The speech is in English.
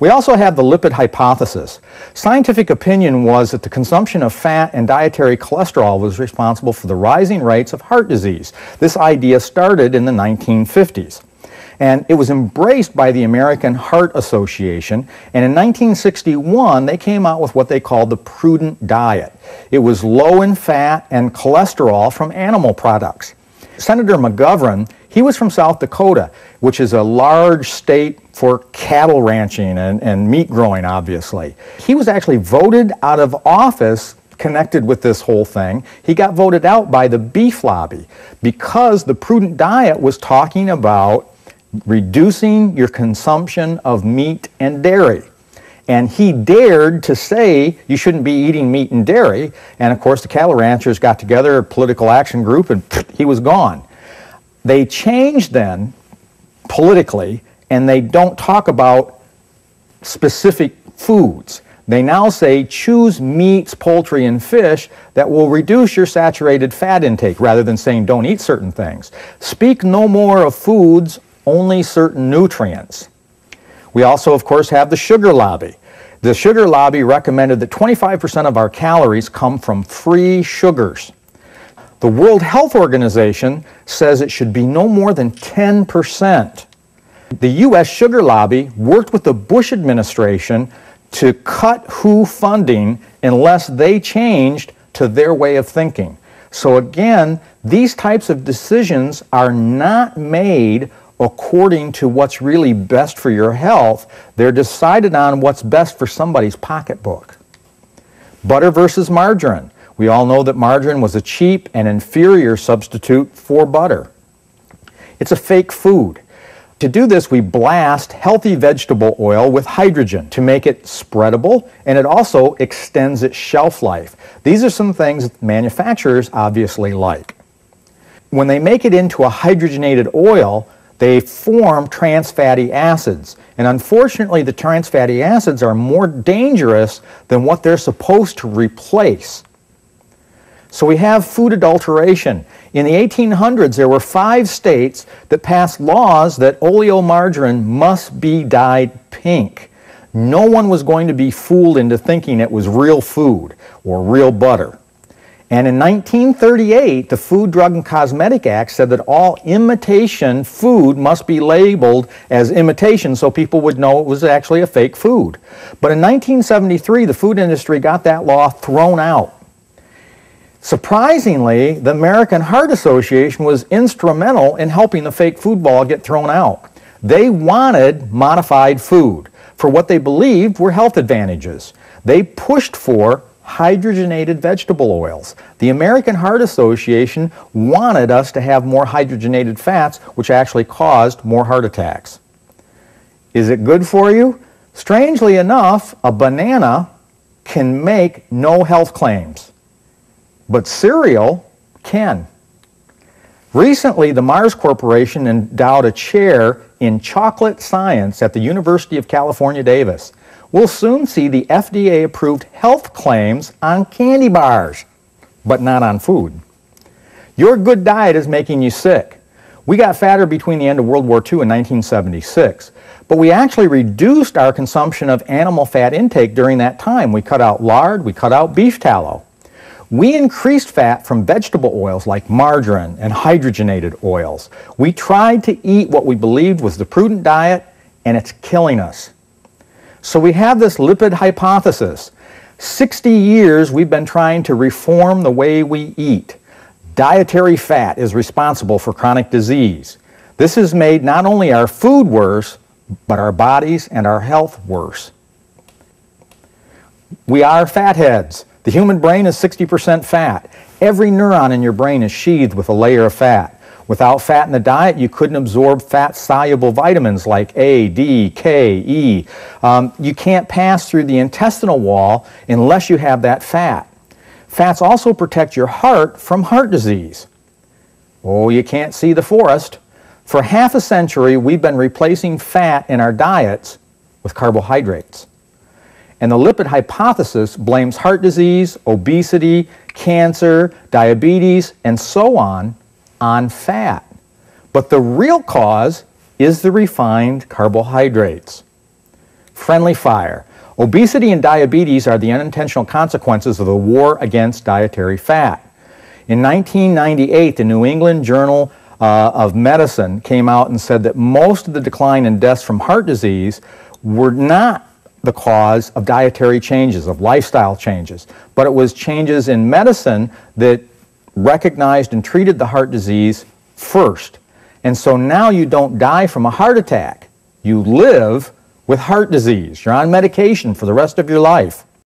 We also have the lipid hypothesis. Scientific opinion was that the consumption of fat and dietary cholesterol was responsible for the rising rates of heart disease. This idea started in the 1950s. And it was embraced by the American Heart Association. And in 1961, they came out with what they called the prudent diet. It was low in fat and cholesterol from animal products. Senator McGovern, he was from South Dakota, which is a large state for cattle ranching and, and meat growing, obviously. He was actually voted out of office connected with this whole thing. He got voted out by the beef lobby because the prudent diet was talking about reducing your consumption of meat and dairy. And he dared to say you shouldn't be eating meat and dairy. And of course, the cattle ranchers got together, a political action group, and he was gone. They changed then politically, and they don't talk about specific foods. They now say choose meats, poultry, and fish that will reduce your saturated fat intake rather than saying don't eat certain things. Speak no more of foods, only certain nutrients. We also, of course, have the sugar lobby. The sugar lobby recommended that 25% of our calories come from free sugars. The World Health Organization says it should be no more than 10%. The U.S. sugar lobby worked with the Bush administration to cut WHO funding unless they changed to their way of thinking. So again, these types of decisions are not made according to what's really best for your health. They're decided on what's best for somebody's pocketbook. Butter versus margarine. We all know that margarine was a cheap and inferior substitute for butter. It's a fake food. To do this, we blast healthy vegetable oil with hydrogen to make it spreadable, and it also extends its shelf life. These are some things manufacturers obviously like. When they make it into a hydrogenated oil, they form trans fatty acids. And unfortunately, the trans fatty acids are more dangerous than what they're supposed to replace. So we have food adulteration. In the 1800s, there were five states that passed laws that oleomargarine must be dyed pink. No one was going to be fooled into thinking it was real food or real butter. And in 1938, the Food, Drug, and Cosmetic Act said that all imitation food must be labeled as imitation so people would know it was actually a fake food. But in 1973, the food industry got that law thrown out. Surprisingly, the American Heart Association was instrumental in helping the fake food law get thrown out. They wanted modified food for what they believed were health advantages. They pushed for hydrogenated vegetable oils. The American Heart Association wanted us to have more hydrogenated fats, which actually caused more heart attacks. Is it good for you? Strangely enough, a banana can make no health claims but cereal can. Recently, the Mars Corporation endowed a chair in chocolate science at the University of California, Davis. We'll soon see the FDA approved health claims on candy bars, but not on food. Your good diet is making you sick. We got fatter between the end of World War II and 1976, but we actually reduced our consumption of animal fat intake during that time. We cut out lard, we cut out beef tallow. We increased fat from vegetable oils like margarine and hydrogenated oils. We tried to eat what we believed was the prudent diet, and it's killing us. So we have this lipid hypothesis. 60 years we've been trying to reform the way we eat. Dietary fat is responsible for chronic disease. This has made not only our food worse, but our bodies and our health worse. We are fatheads. The human brain is 60% fat. Every neuron in your brain is sheathed with a layer of fat. Without fat in the diet, you couldn't absorb fat-soluble vitamins like A, D, K, E. Um, you can't pass through the intestinal wall unless you have that fat. Fats also protect your heart from heart disease. Oh, you can't see the forest. For half a century, we've been replacing fat in our diets with carbohydrates. And the lipid hypothesis blames heart disease, obesity, cancer, diabetes, and so on on fat. But the real cause is the refined carbohydrates. friendly fire. Obesity and diabetes are the unintentional consequences of the war against dietary fat. In 1998, the New England Journal uh, of Medicine came out and said that most of the decline in deaths from heart disease were not the cause of dietary changes, of lifestyle changes, but it was changes in medicine that recognized and treated the heart disease first. And so now you don't die from a heart attack. You live with heart disease. You're on medication for the rest of your life.